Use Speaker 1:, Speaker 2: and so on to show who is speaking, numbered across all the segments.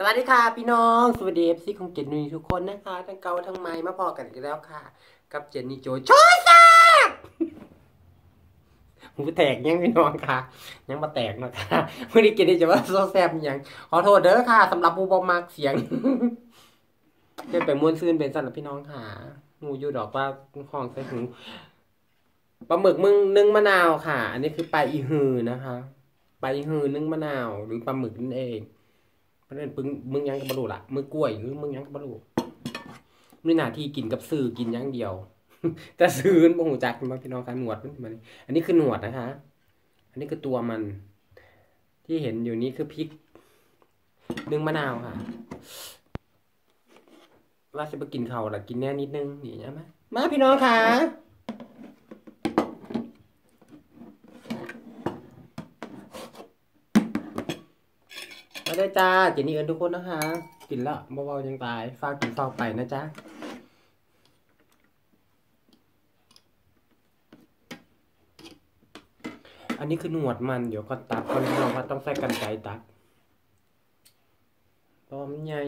Speaker 1: สวัสดีค่ะพี่น้อง สวัสดีเอฟซีของเจนนี่ทุกคนนะคะทั้งเก่าทั้งใหม่มาพอกันอีกแล้วค่ะ กับเจนนี่โจโชยแซ่บหูแตกยังพี่น้องค่ะ ยังมาแตกนะคะไม่ได้กินได้จะว่าโซแซ่บยังขอโทษเด้อค่ะสำหรับผู้บอมากเสียงเดินไปม้วนซื่นเป็นสันหรับพี่น้องค่ะหมูอยู่ดอกว่าห้องใส่หูปลาหมึกมึงนึ่งมะนาวค่ะ อันนี้คือปลาอีฮือนะคะปลาอีฮือนึ่งมะนาว หรือปลาหมึกนั่นเอง เพราะนั้นมึงมึงยังกับบรรลุละมือกล้วยหรือมึงยังกับบรรลุมีหน้าที่กินกับซื้อกินอย่างเดียว แต่ซื้อมันบ่หูจักมาพี่น้องการหนวดมันมันอันนี้คือหนวดนะคะ อันนี้คือตัวมัน ที่เห็นอยู่นี้คือพริกนึ่งมะนาวค่ะว่าจะไปกินเขาวละกินแน่นิดนึงนี่ใช่ไหมมาพี่น้องค่ะ มาได้จ้าเจนี่เอิญทุกคนนะคะ กินล้วเบาๆยังตายฝากกินฝากไปนะจ๊ะอันนี้คือหนวดมันเดี๋ยวก่อนตัดคนที่เราว่าต้องใส่กันไกรตัดพราะว่ามันใหญ่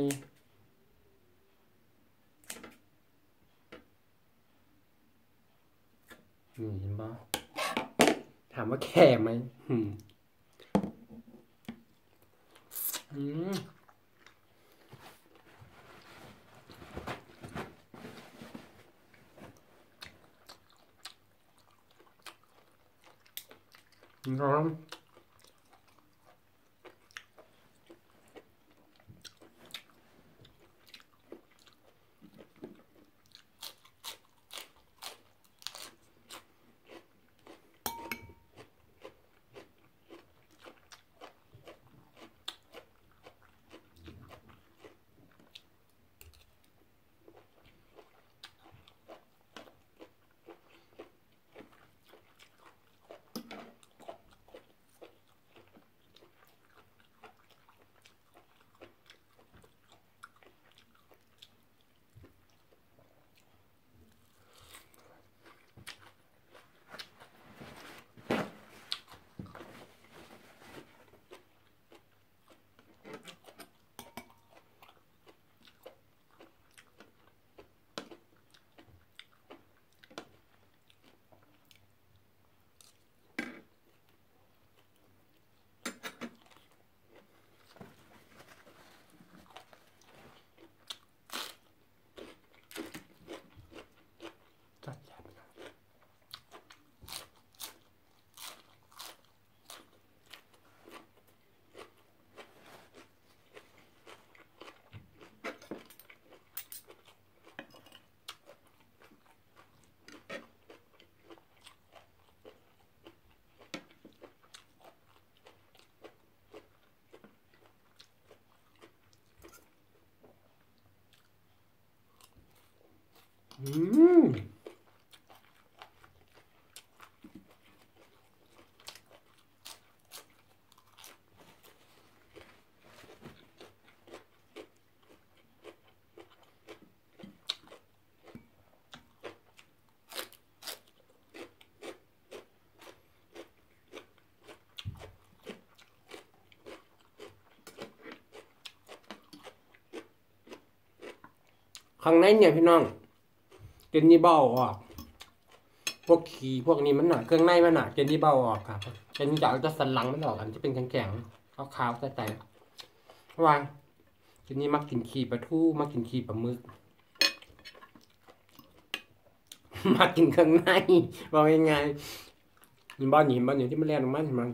Speaker 1: นี่เห็นปะถามว่าแข็ไหม อืมอื อืมข้างในเนี่ยพี่น้อง เจนนี่เบ้าออก พวกขีพวกนี้มันหนาเครื่องในมันหนาเจนนี่เบ้าออกครับเจนนี่จะเอาจะสันหลังมันออกอันจะเป็นแข็งๆขาวๆใสๆวางเจนนี่มักกินขีปลาทูมักกินขีปลาหมึกมักกินเครื่องในบอกยังไงยินบ้านหินบ้านอยู่ที่มันแล่นออกมาเห็นมัน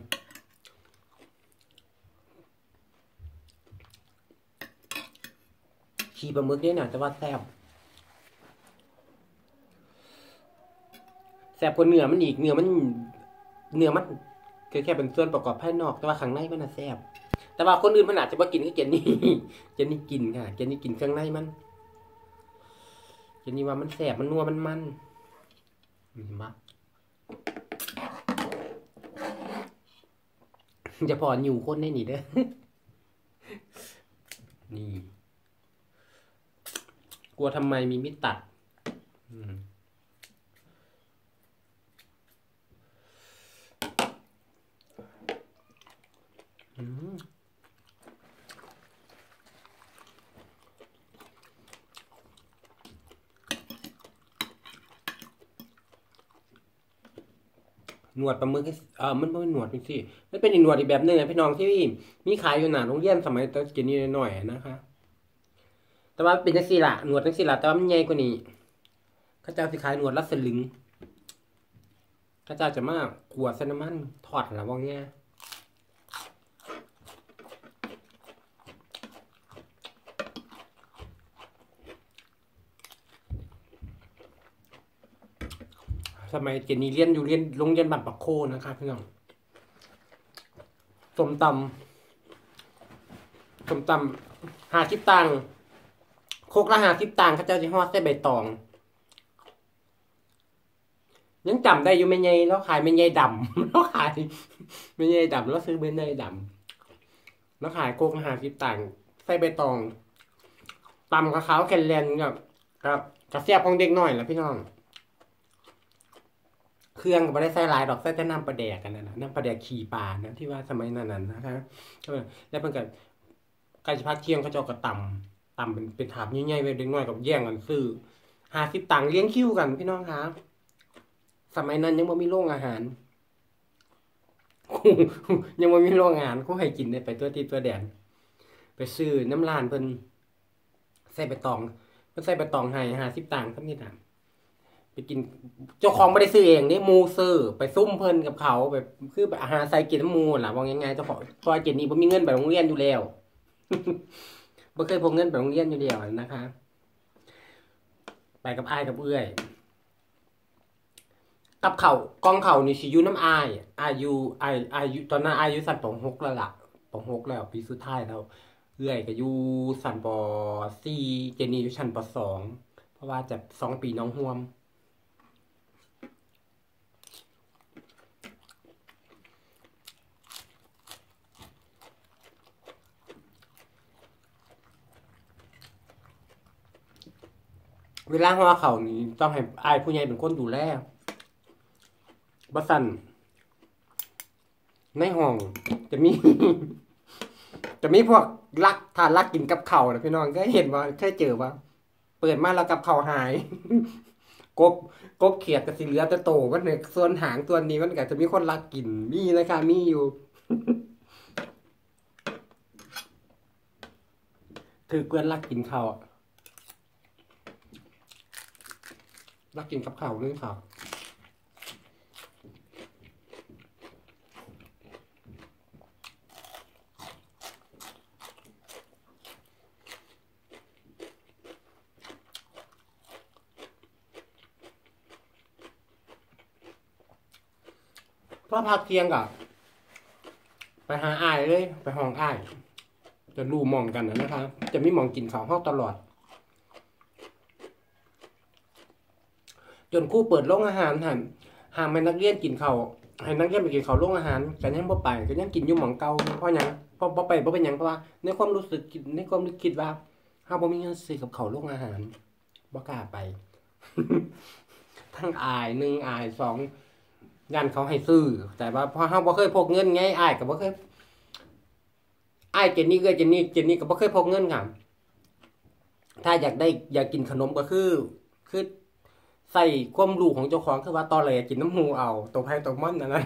Speaker 1: ขีปลาหมึกเนี่ยนะแต่ว่าแซ่บ แสบกว่าเนื้อมันอีกเนื้อมันเนื้อมันคือแค่เป็นส่วนประกอบภายนอกแต่ว่าข้างในมันน่ะแสบแต่ว่าคนอื่นมันอาจจะว่ากินก็เจนนี่เจนนี่กินค่ะเจนนี่กินเครื่องในมันเจนนี่ว่ามันแสบมันนัวมันมันเห็นปะจะพออยู่คนได้หนีเด้อนี่ กลัวทำไมมีมิดตัด อืม หนวดปลาหมึกเออมันเป็นหนวดจริงๆมันเป็นหนวดอีกแบบหนึ่งนะพี่น้องที่มีขายอยู่หนาโรงเรียนสมัยตะกินนี่หน่อยนะคะ แต่ว่าเป็นสีละหนวดเป็นสีละแต่ว่ามันใหญ่กว่านี้ข้าเจ้าสิขายหนวดรัดสลึงข้าเจ้าจะมากขวดเซนมันถอดหรือว่าเงี้ย สมัยเจนนี่เรียนอยู่เรียนโรงเรียนบัตรปักโคนะครับพี่น้องสมตำสมตำหาชิบตังโคกละหาชิบตังค์เขาเจ้าจะฮอดใส่ใบตอง ยังจำได้อยู่ไม่ใหญ่แล้วขายไม่ใหญ่ดำแล้วขายไม่ใหญ่ดำแล้วซื้อไม่ใหญ่ดำแล้วขายโคกละหาชิบตังใส่ใบตองตำกับขาวแคนแลนกับกับกระเสียบของเด็กหน่อยแหละพี่น้อง เครื่องก็ไม่ได้ใส่ลายดอกใส่แต่น้ำปลาแดกกันนะนะน้ำปลาแดกขี่ปลานะที่ว่าสมัยนั้นนะนะครับแล้วมันก็ใกล้จะพักเที่ยงเขาจะกระตำตำเป็นเป็นถาบใหญ่ๆไปเด็กน้อยกับแย่งกันซื้อหาสิบตังค์เลี้ยงคิวกันพี่น้องครับสมัยนั้นยังไม่มีโรงอาหาร ยังไม่มีโรงอาหารเขาให้กินได้ไปตัวที่ตัวแดน ไปซื้อน้ำลานเพิ่นใส่ใบตองเพิ่นใส่ใบตองให้หาสิบตังค์ครับนี่นะ ไปกินเจ้าของไม่ได้ซื้อเองนี่มูซื้อไปซุ่มเพลินกับเขาแบบคือแบบอาหารใส่กินน้ำมูล่ะว่ายังไงเจ้าของซอยเจนนี่ผมมีเงินไปโรงเรียนอยู่แล้วบ่เคยพกเงินไปโรงเรียนอยู่แล้วนะคะ ไปกับอ้ายกับเอื้อย กับเขากองเขานี่สิยูน้ำอายอายุอายอายุตอนนั้นอายุสันปองหกแล้วล่ะปองหกแล้วปีสุดท้ายแล้วเอื้อยก็อยู่สันปอสี่เจนนี่อยู่ชั้นปอสองเพราะว่าจะสองปีน้องห่วม เวลาห่อเขานี่ต้องให้อายผู้ใหญ่เป็นคนดูแลบัสันในห้อง จะมี จะมีพวกลักทานลักกินกับเขานะพี่น้องก็เห็นว่าเคยเจอว่า เปิดมาแล้วกับเขาหาย กบกบเขียดกับสีเหลือแต่โตมันเนี่ยส่วนหางตัวนี้มันก็จะมีคนลักกินมีนะคะมีอยู่ถือเกลือนลักกินเขาว รักกินกับข้าวด้วยครับพอพักเที่ยงกับไปหาอ้ายเลย ไปห้องอ้าย จะรู้มองกันนะครับ จะไมีหมองกินข้าวห้องตลอด จนครู่เปิดโรงอาหารหันหามให้นักเรียนกินเขาให้นักเรียนไปกินเขาโรงอาหารกันยังบ่ไปก็ยังกินอยู่หม่องเก่าเพราะหยังเพราะบ่ไปบ่เป็นหยังเพราะว่าในความรู้สึกคิดในความคิดว่าเฮาบ่มีเงินซื้อกับเขาโรงอาหารบ่กล้าไป ทั้งอายหนึ่งอายสองยันเขาให้ซื้อ แต่ว่าพอเฮาบ่เคยพกเงินไงอายก็บ่เคยอายเจนนี่ก็เจนนี่เจนนี่ก็บ่เคยพกเงินค่ะถ้าอยากได้อยากกินขนมก็คือคือ ใส่ความรู้ของเจ้าของคือว่าตอนแรกกินน้ำหูเอาตัวไผ่ตัวมันนั่นนะ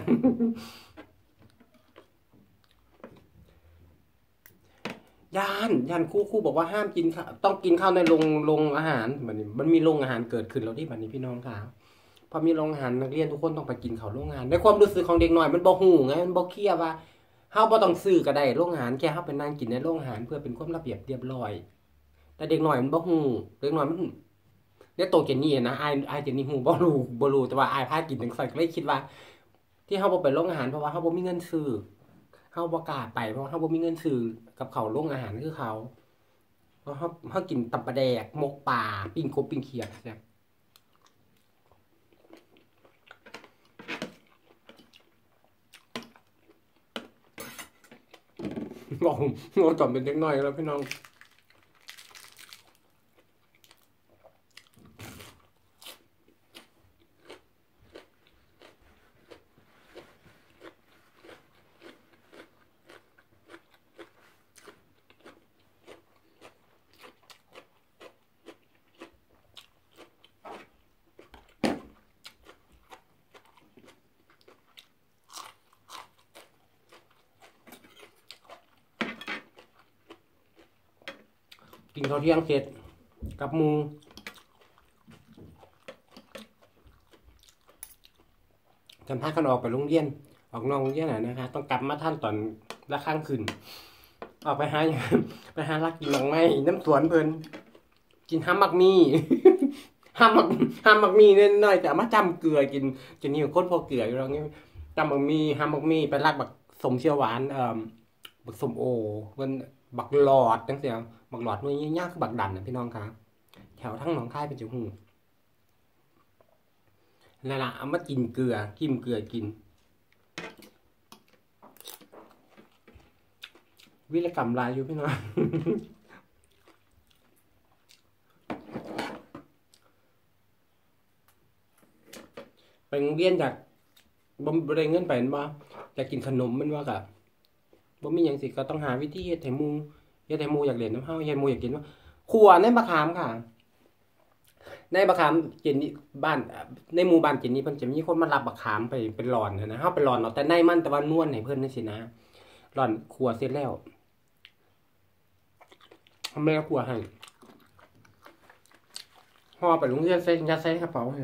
Speaker 1: ย่านย่านคู่คู่บอกว่าห้ามกินข้าวต้องกินข้าวในโรงโรงอาหารมันนี้มันมีโรงอาหารเกิดขึ้นแล้วที่บัดนี้พี่น้องค่ะพอมีโรงอาหารนักเรียนทุกคนต้องไปกินข้าวโรงงานในความรู้สึกของเด็กหน่อยมันบ่ฮู้ไงมันบ่เครียดว่าเฮาบ่ต้องซื้อก็ได้โรงอาหารแค่เฮาไปนั่งกินในโรงอาหารเพื่อเป็นความระเบียบเรียบร้อย แต่เด็กหน่อยมันบ่ฮู้เด็กหน่อยมัน เนี่ยโตเจนนี่นะไอไอเจนนี่ฮูบ่รู้บ่รู้แต่ว่าไอายพากินจังซั่นก็เลยคิดว่า ที่เฮาบ่ไปโรงอาหารเพราะว่าเฮาบ่มีเงินซื้อเฮาบ่กล้าไปเพราะว่าเฮาบ่มีเงินซื้อกับเขาโรงอาหารคือเขาเพราะเฮาเฮากินตับปลาแดกหมกป่าปิ้งกบปิ้งเขียดเนี่ยงงงงจอมเป็นเด็กน้อยแล้วพี่น้อง เที่ยงเสร็จกับมูกันพากันออกไปโรงเรียน ออกนอกโรงเรียนน่ะนะคะ ต้องกลับมาท่านตอนละข้างคืนออกไปหาไปหาลักกินหลังไม้น้ำสวนเพลินกินห้ามมักมีห้ามมักห้ามมักมีนิดหน่อยแต่มาจำเกลือกินกินนี่คนพอเกลืออยู่แล้วเงี้ยจำมักมีห้ามมักมีไปลักบักสมเชียวหวานเอ่อบักสมโอมันบักหลอดจังเสีย บักหลอดมันยากคือบักดันนะพี่น้องครับแถวทั้งหนองคายเป็นจังหูนั่นล่ะเอามากินเกลือกิมเกลือกิน วิรกรรมลายอยู่พี่น้องไปโรงเรียนจากบ่บ่ได้เงินไปนบ่อยากกินขนมมันว่าก็บ่มีหยังสิก็ต้องหาวิธีเฮ็ดให้หมู่ เฮ็ดให้หมูอยากเล่นน้ำเฮาเฮ็ดหมูอยากกินว่าครัวในบะขามค่ะ ในบะขามเจนนี่บ้าน ในหมู่บ้านเจนนี่เพิ่นจะมีคนมารับบะขามไปเป็นหลอนนะนะเฮาไปหลอนเอาแต่ในมันแต่ว่านวลให้เพิ่นจังซี่นะหลอนครัวเสร็จแล้วทำแม่ครัวให้ห่อไปโรงเรียนใส่ยัดใส่กระเป๋าให้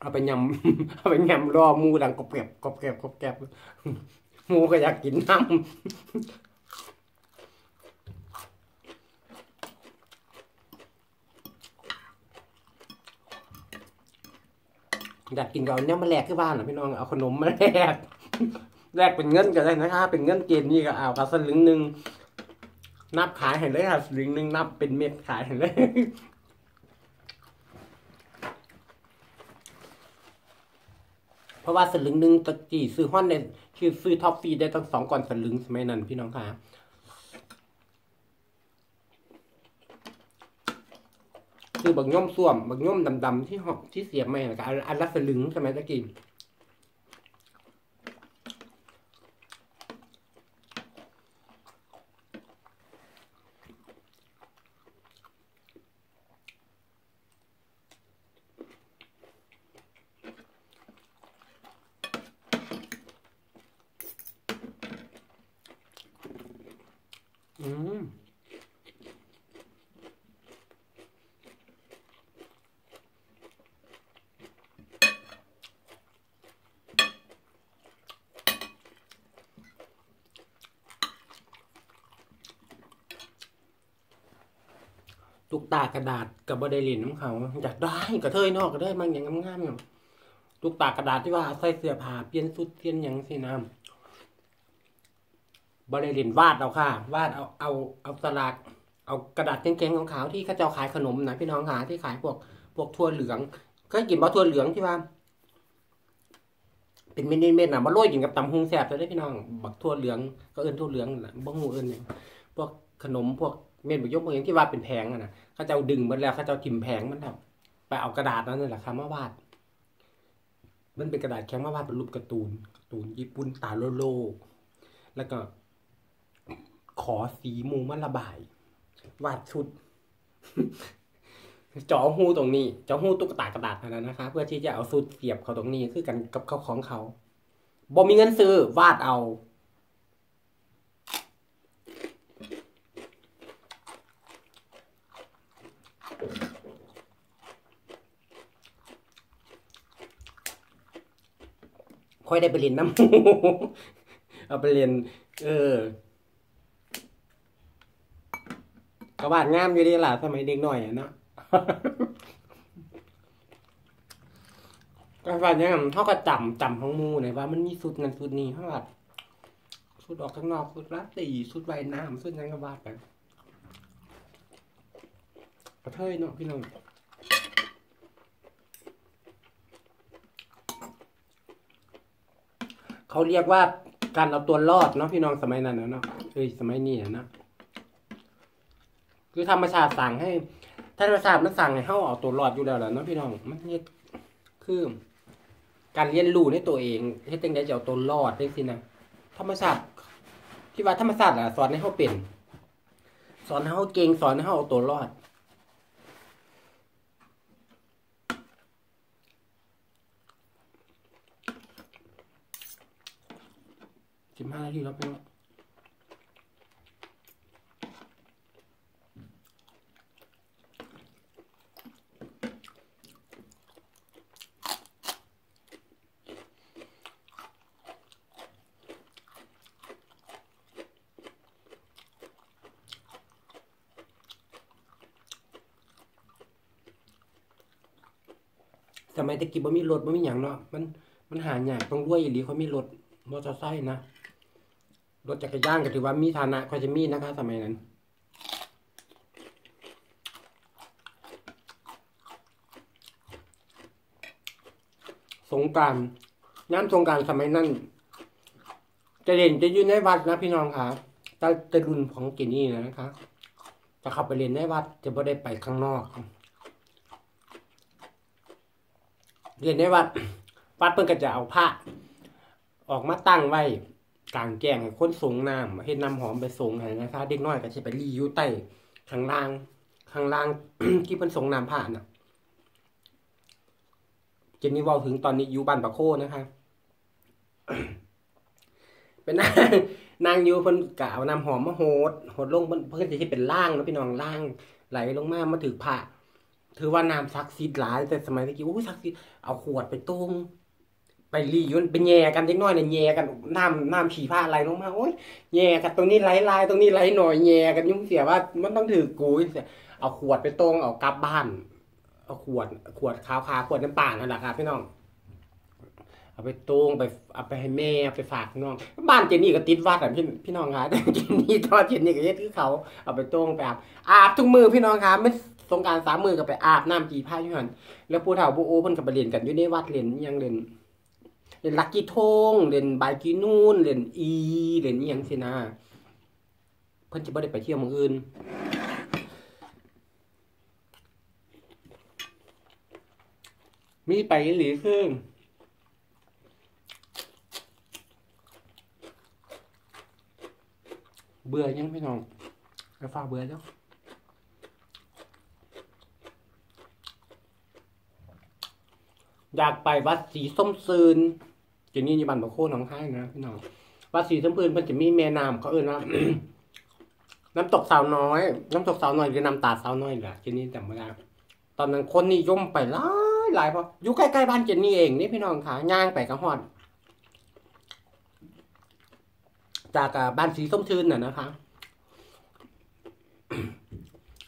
Speaker 1: เอาไปยำเอาไปยำรอมูดังกรอบแกรบกรอบแกรบกรอบแกรบมูก็อยากกินน้ำอยากกินก็เอาเนี่ยมาแลกที่บ้านนะพี่น้องเอาขนมมาแลกแลกเป็นเงินก็ได้นะคะเป็นเงินเกณฑ์นี่ก็เอากระสลึงหนึ่งนับขายเห็นเลยค่ะสลึงหนึ่งนับเป็นเม็ดขายเห็นเลย เพราะว่าสลึงหนึ่งตะกี้ซื้อห้อนในคือซื้อท็อปฟีได้ตั้งสองก่อนสลึงสมัยนั้นพี่น้องค่ะคือบักย่อมส้วมบักย่อมดำๆที่หอกที่เสียบไม่แล้วก็อันอันละสลึงสมัยตะกี้อืม ลูกตากระดาษกับบไดเหรียญน้ำเขาอยากได้กระเทยนอกก็ได้บางอย่างงามๆอย่างลูกตากระดาษที่ว่าใส่เสื้อผ้าเปลี่ยนสุดเปลี่ยนหยังสิน้ำบริเรียนวาดเอาค่ะ วาดเอาเอาเอาสลากเอากระดาษแข็งๆของขาวที่เขาเจ้าขายขนมนะพี่น้องค่ะที่ขายพวกพวกทั่วเหลืองเคยกินบ่ทั่วเหลืองที่ว่า เป็นเม็ดๆเม็ดนะมาโรยกินกับตำฮุงแซ่บเลยเด้พี่น้อง บักทั่วเหลืองก็เอิ้นทั่วเหลืองนั่นล่ะบ่ฮู้เอิ้นหยังพวกขนมพวก เม็ดบกยกพวกหยังที่ว่าเป็นแผงอะนะเขาเจ้าดึงหมดแล้วเขาจ้าทิ่มแผงมันแล้วไปเอากระดาษนั้นนั่นแหละค่ะมาวาด มันเป็นกระดาษแข็งมาวาดเป็นรูปการ์ตูนการ์ตูนญี่ปุ่นตาโลโลแล้วก็ ขอสีมูมาระบาย วาดชุดจาะหูตรงนี้จาะหูตุ๊กตากระดาษนั้นนะคะ เพื่อที่จะเอาสุดเสียบเขาตรงนี้คือกันกับเขาของเขาบ่มีเงินซื้อวาดเอา ค่อยได้ไปเรียนน้ำมูเอาไปเรียนเออกระบาดงามอยู่ดีล่ะสมัยเด็กหน่อยเนาะกระบาดงามเท่ากับจำจำของมูเนี่ยว่ามันมีสุดนั้นสุดนี้เท่ากับสุดออกข้างนอกสุดรัดตีสุดใบน้ำสุดยังกระบาดไปกระเทยเนาะพี่น้อง เขาเรียกว่าการเอาตัวรอดเนาะพี่น้องสมัยนั้นนะเนาะเอ้ยสมัยนี้เนาะคือธรรมชาติสั่งให้ธรรมชาติมันสั่งให้เฮาเอาตัวรอดอยู่แล้วแหละเนาะพี่น้องมันเฮ็ดคือการเรียนรู้ในตัวเองเฮ็ดจังได๋จะเอาตัวรอดได้สินะธรรมชาติที่ว่าธรรมชาติอะสอนให้เฮาเป็น สอนให้เฮาเก่งสอนให้เฮาเอาตัวรอด สิบห้านาทีแล้วเป็นสมัยตะกี้บ่มีรถบ่มีหยังเนาะมันมันหาหยากต้องรวยอีหลีเขามีรถมอเตอร์ไซค์นะ รถจักรยานก็ถือว่ามีฐานะเขาจะมีนะคะ สมัยนั้น สงการงานสงการสมัยนั้น จะเล่นจะอยู่ในวัดนะพี่น้องค่ะแต่จะรุ่นของเกนี่นะคะ จะเข้าไปเรียนในวัดจะไม่ได้ไปข้างนอก เรียนในวัด วัดเพิ่นก็จะเอาผ้าออกมาตั้งไว้ กลางแจ้งให้คนสงน้ำเฮ็ดน้ำหอมไปสงให้นะคะเด็กน้อยก็สิไปรีอยู่ใต้ข้างล่างข้างล่างที่เพิ่นสงน้ำผ่านน่ะเจนนี่ว่าถึงตอนนี้อยู่บ้านปะโคนะคะเป็นนางนางอยู่เพิ่นกะเอาน้ำหอมมาโหดโหดลงเพิ่นเพิ่นจะเฮ็ดเป็นล่างเนาะพี่น้องล่าง ไหลลงมามาถือผ้าถือว่าน้ำซักซีดหลาย แต่สมัยตะกี้โอ้ยซักซีดเอาขวดไปต้ม ไปรีอยุ่นไปแย่กันเล็กน้อยเนี่ยแย่กันน้ำน้ำฉี่ผ้าไหลลงมาโอ้ยแย่กันตรงนี้ไหลลายตรงนี้ไหลหน่อยแย่กันยุ่งเสียว่ามันต้องถือกูเสียเอาขวดไปต้มเอากลับบ้านเอาขวด ขวดขาวคาขวดน้ำป่านั่นแหละครับพี่น้อง เอาไปต้งไปเอาไปให้แม่เอาไปฝากพี่น้อง บ้านเจนนี่ก็ติดวัดอะพี่พี่น้องครับเจนนี่ทอดเจนนี่ก็เย็ดคือเขาเอาไปต้งไปอาบอาบทุกมือพี่น้องครับไม่สงการสามมือก็ไปอาบน้ำจีผ้าอยู่หันแล้วผู้เฒ่าผู้โอเพิ่นก็ไปเรียนกันอยู่ในวัดเรียนยังเรียน เรียนลักกี้ทงเรียนบายกีนูนเรียนอีเรียนอิหยังสินะเพิ่นจะไม่ได้ไปเที่ยวเมืองอื่นมีไปหรือคือเบื่อยังพี่น้องกาฟ้าเบื่อแล้วอยากไปวัดสีส้มซืน จะนี่ยู่บ้านบะโคหนองคายนะพี่น้องวัดสีส้มซืนมันจะมีแม่น้ำเขาเอ่ยว่าน้ำตกสาวน้อย น้ำตกสาวน้อยหรือน้ำตาสาวน้อยแหละทีนี้จำไม่ได้ตอนนั้นคนนิยมไปหลายหลายเพราะอยู่ใกล้ๆบ้านเจนนี่เองนี่พี่น้องค่ะย่างไปกระหอดจากบ้านสีส้มชื่นน่ะนะคะ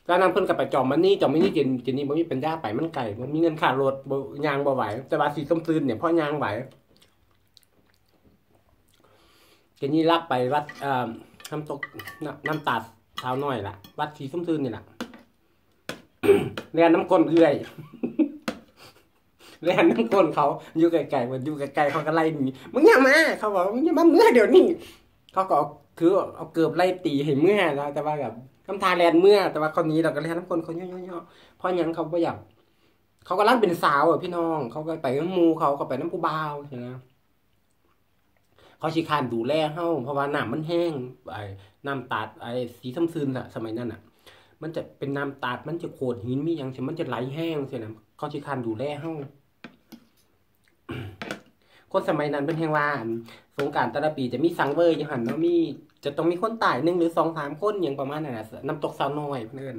Speaker 1: การนำเพิ่นกับไปจอมมันนี่จอมมันนี่เจนเจนนี่บ่มีเป็นญาไปมันไก่มันมีเงินค่ารถบ่ยางบ่ไหวแต่ว่าสีส้มชื่นเนี่ยพ่อยางไหว เจนนี่รับไปวัดน้ำตกน้ำตาดเท้าน้อยละวัดสีส้มชื่นนี่แหละเรียนน้ำก้นเอื่อยเรียนน้ำก้นเขาอยู่ไกลๆมันอยู่ไกลๆเขาก็ไล่หนีมึงอย่ามาเขาบอกมึงอย่ามาเมื่อเดี๋ยวนี้เขาก็คือเอาเกือบไล่ตีให้เมื่อแล้วแต่ว่าแบบคำทาแลนเมื่อ แต่ว่าคนนี้เราก็เรียนน้ำก้นเขาย่อๆเพราะหยังเขาไม่อยากเขาก็ร่างเป็นสาวอะพี่น้อง เขาก็ไปน้ำมูเขาก็ไปน้ำผู้บ่าวใช่ไหม เขาชิคานดูแลเฮาเพราะว่าน้ำมันแห้งไอ้น้ำตาดไอ้สีซ้ำซึนอะสมัยนั้นอะมันจะเป็นน้ำตาดมันจะโขดหินมีอย่างเช่นมันจะไหลแห้งเสียนะเขาจะคันดูแลเฮาคนสมัยนั้นเป็นแห่งว่าสงการแต่ละปีจะมีสังเวยอย่างหันเนาะมี จะต้องมีคนตายหนึ่งหรือสองสามคนอย่างประมาณนั้นนะน้ำตกสาวน้อยเพื่อน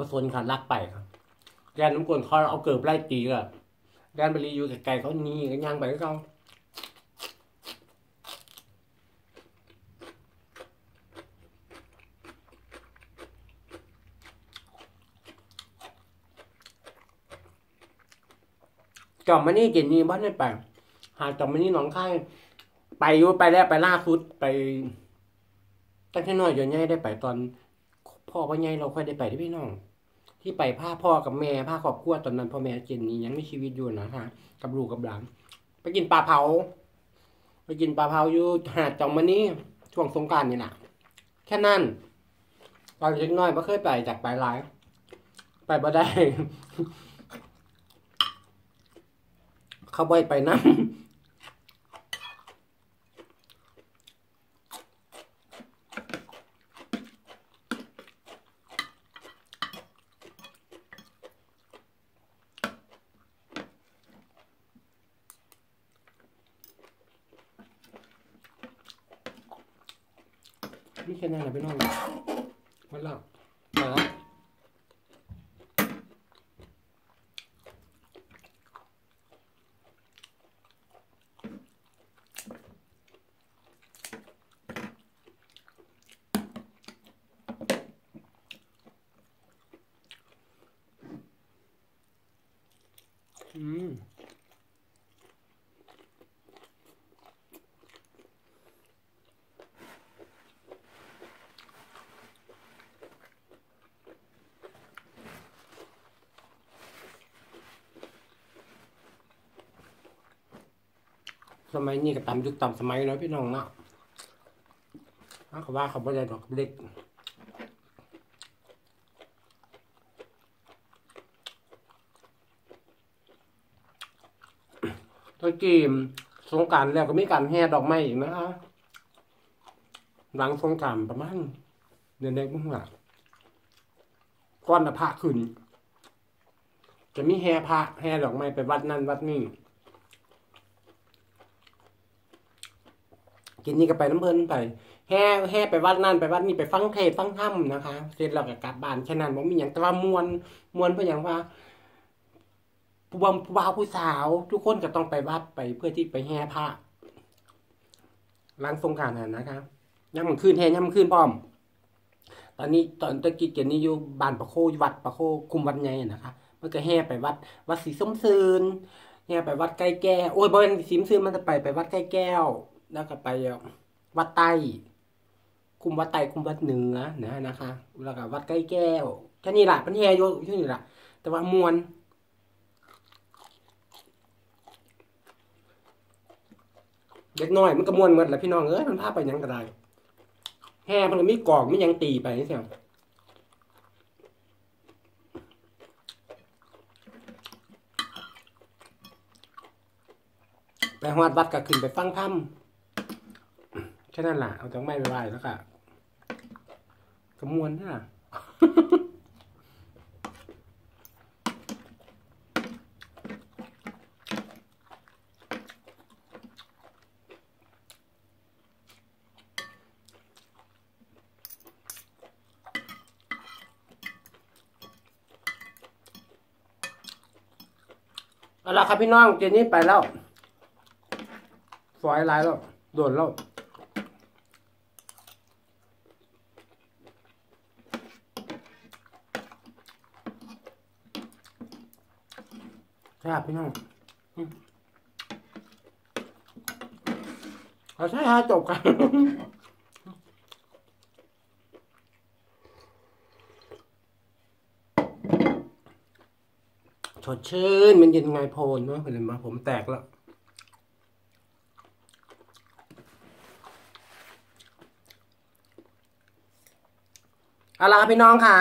Speaker 1: บสนค่ะลักไปครับแกนน้ำกลนเขาเอาเกิบไล่ตีกับแกนไปรีอยู่ไกลๆเขานี่ก็ย่างไปก็เขาจอมมานี่เจนนี่บ้านได้ไปหาจอมมานี่หนองคายไปอยู่ไปแล้วไปล่าสุดไป ตั้งแต่น้อยจนใหญ่ได้ไปตอน พ่อพ่อใหญ่เราค่อยได้ไปที่พี่น้อง ที่ไปพาพ่อกับแม่พาครอบครัวตอนนั้นพ่อแม่เจนนี่ยังมีชีวิตอยู่นะฮะกับลูกกับหลานไปกินปลาเผา ไปกินปลาเผาอยู่หาดจอมมานี่ช่วงสงการนี่แหละแค่นั้นตอนเล็กน้อยไม่เคยไปจากไปหลาย ไปบ่ได้ เขาบ่อยไปนั่ง หมดแล้ สมัยนี้ก็ตามยุคตามสมัยเนาะพี่น้องเนาะเขาว่าเขาบ่ได้ดอกเล็กตะกี้สงการแล้วก็มีการแห่ดอกไม้อีกนะคะหลังสงการประมาณเดือนเด็กมั้งล่ะก้อนละพระขึ้น จะมีแห่พระแห่ดอกไม้ไปวัดนั่นวัดนี่ กินนี่ก็ไปน้ำเพลินไปแห่แห่ไปวัดนั่นไปวัดนี่ไปฟังเทศฟังธรรมนะคะเสร็จแล้วก็กลับบ้านแค่นั้นผมมีอย่างแต่ว่ามวนมวนเพื่ออย่างว่าผู้บ่าวผู้บ่าวผู้สาว ทุกคนก็ต้องไปวัดไปเพื่อที่ไปแห่พระล้างสงการนนะคะย่ำมันขึ้นแห่ย่ำขึ้นพร้อม ตอนนี้ตอนตะกี้เจนนี่อยู่บ้านประโควัดประโคคุมวัดใหญ่นะคะมันก็แห่ไปวัด วัดสีส้มซืนแห่ไปวัดใกล้แก้วโอ้ยบริเวณสีส้มซืนมันจะไปไปวัดใกล้แก้ว แล้วก็ไปวัดใต้คุมวัดใต้คุมวัดเหนือนะนะคะแล้วก็วัดใกล้แก้วแค่นี้แหละพันแฮอยู่ที่นี่แหละแต่ว่ามวนเด็กน้อยมันก็มวนหมดแหละพี่น้องเอ้ยมันพาไปยังก็ไดแห่มันก็มีกล่องมีหยังตีไปนี่เสียไปฮอดวัดก็ขึ้นไปฟังธรรม แค่นั้นแหละเอาจากไม้ไปไหวแล้วก็กระมวลนี่ล่ะเอาละครับพี่น้องเจนนี่ไปแล้วฝอยลายแล้ว โดนแล้ว ครับพี่น้องเอาใช่ฮะจบกันสดชื่นมันเย็นไงโพลเนาะเห็นไหมผมแตกแล้วเอาล่ะครับพี่น้องค่ะ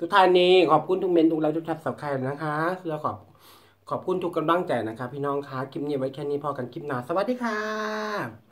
Speaker 1: สุดท้ายนี้ขอบคุณทุกเมนทุกไลค์ทุกทับสับใครนะคะแล้วขอบขอบคุณทุกกำลังใจนะคะ พี่น้องคะคลิปนี้ไว้แค่นี้พอกันคลิปหน้าสวัสดีค่ะ